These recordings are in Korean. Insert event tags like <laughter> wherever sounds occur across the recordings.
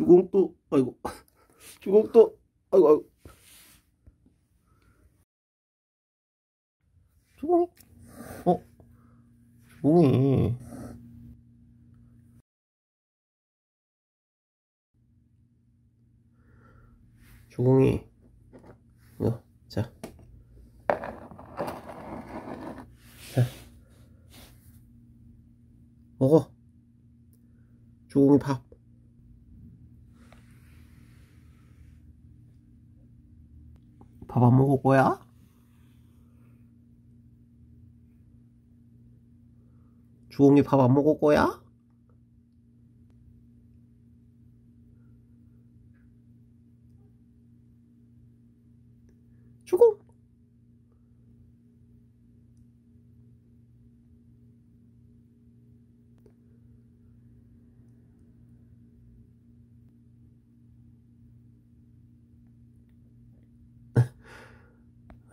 주공도 아이고. <laughs> 주공도 아이고 아이고. 주공이? 어? 주공이. 주공이. 이거 자. 자, 먹어. 주공이 밥. 밥 안 먹을 거야? 주공이 밥 안 먹을 거야? 주공.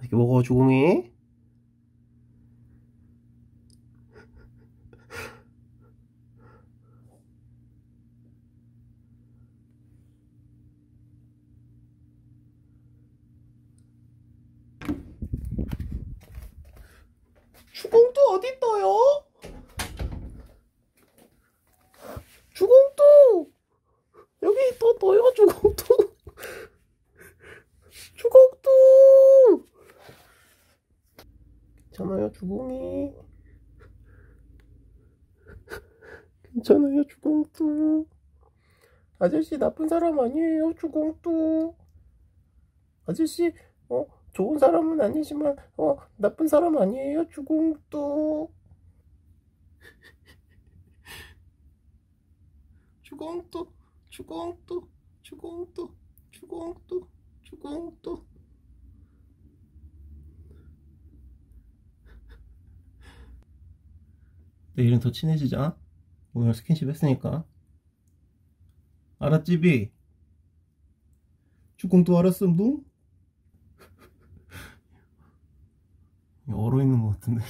이렇게 먹어. 주공도 어디 떠요? 주공도 여기 또 떠요 주공도 주공도 괜찮아요 주공이? <laughs> 괜찮아요 주공도 아저씨 나쁜 사람 아니에요 주공도 아저씨 어? 좋은 사람은 아니지만 어? 나쁜 사람 아니에요 주공도 주공도 주공도 주공도 주공도 주공도 내일은 더 친해지자 오늘 스킨십 했으니까 알았지 비? 주공도 알았음 둥? <laughs> 얼어 있는 것 같은데.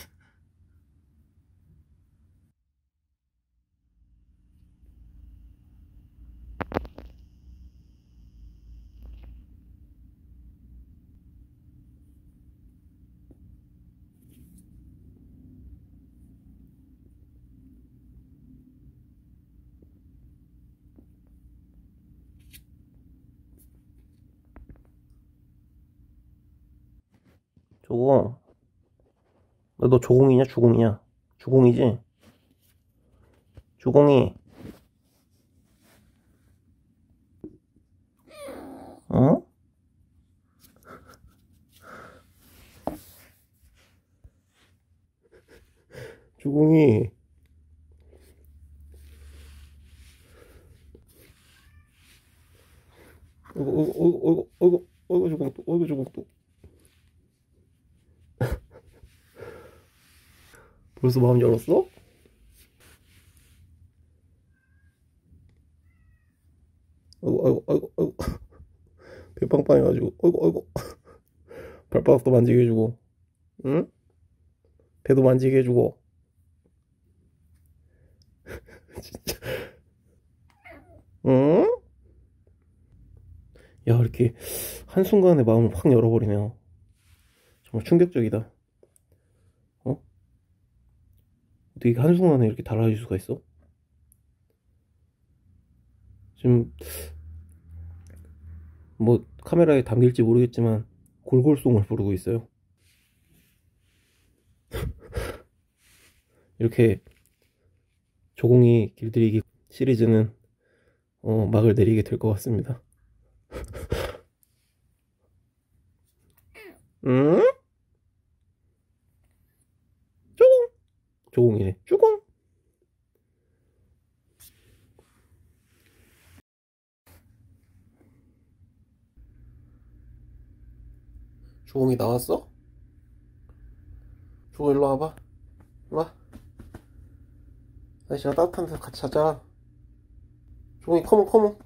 저거 너 조공이냐 주공이냐 주공이지 주공이 어? 주공이 어이구 어이구 어이구 어이구 어이구 주공도 어이구 주공도 벌써 마음 열었어? 아이고 아이고 아이고 아이고. 배 빵빵 해가지고. 아이고 아이고. 발바닥도 만지게 해주고. 응? 배도 만지게 해주고. <laughs> 진짜. 응? 야 이렇게 한순간에 마음을 확 열어버리네요. 정말 충격적이다 어떻게 한순간에 이렇게 달라질 수가 있어? 지금 뭐 카메라에 담길지 모르겠지만 골골송을 부르고 있어요. <laughs> 이렇게 조공이 길들이기 시리즈는 어, 막을 내리게 될 것 같습니다. <laughs> 응? 조공이네. 쭈공. 조공이 나왔어? 조공 일로 와봐. 와. 날씨가 따뜻한 데서 같이 자자. 조공이 컴온 컴온.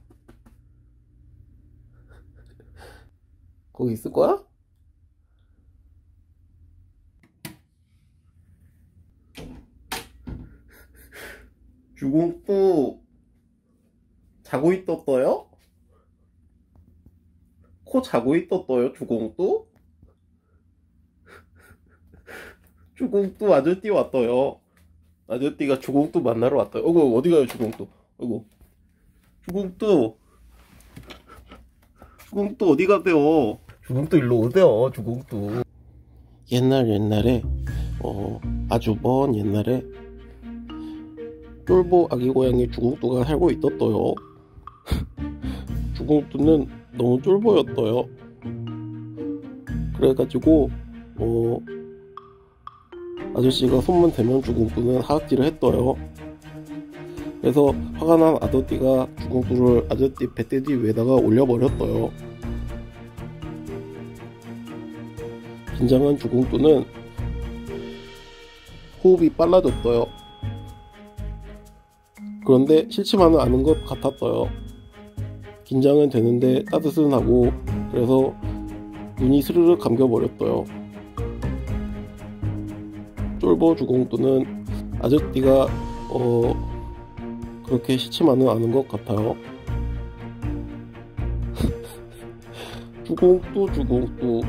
거기 있을 거야? 주공도 자고 있었어요? 코 자고 있었어요, 주공도? <laughs> 주공도 아저씨 왔어요. 아저씨가 주공도 만나러 왔어요. 어구, 어디 가요, 주공도? 어구. 주공도. 주공도 어디 가세요? 주공도 일로 오세요, 주공도. 옛날 옛날에, 어, 아주 먼 옛날에, 쫄보 아기 고양이 주공도가 살고 있었어요. <laughs> 주공도는 너무 쫄보였어요. 그래가지고, 어, 아저씨가 손만 대면 주공도는 하악질을 했어요. 그래서 화가 난 아저씨가 주공도를 아저씨 배돼지 위에다가 올려버렸어요. 긴장한 주공도는 호흡이 빨라졌어요. 그런데 실치만은 않은 것 같았어요. 긴장은 되는데 따뜻은 하고 그래서 눈이 스르르 감겨버렸어요. 쫄보 주공도는 아저씨가 어 그렇게 시치만은 않은 것 같아요. <laughs> 주공도 주공도